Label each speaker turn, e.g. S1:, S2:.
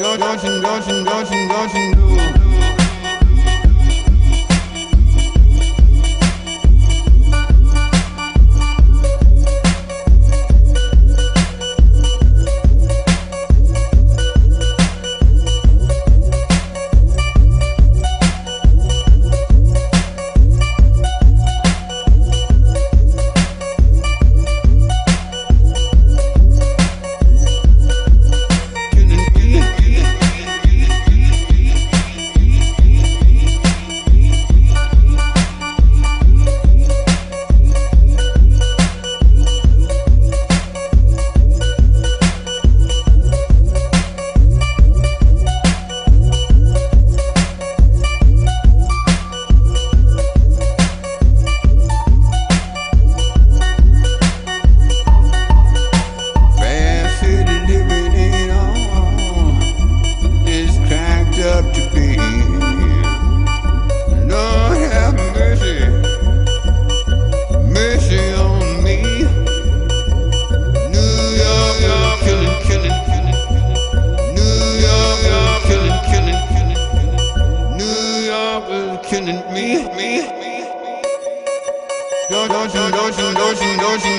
S1: Goshen, Goshen, Goshen, Goshen, is me, me, me, me. Goshen, Goshen, Goshen, Goshen,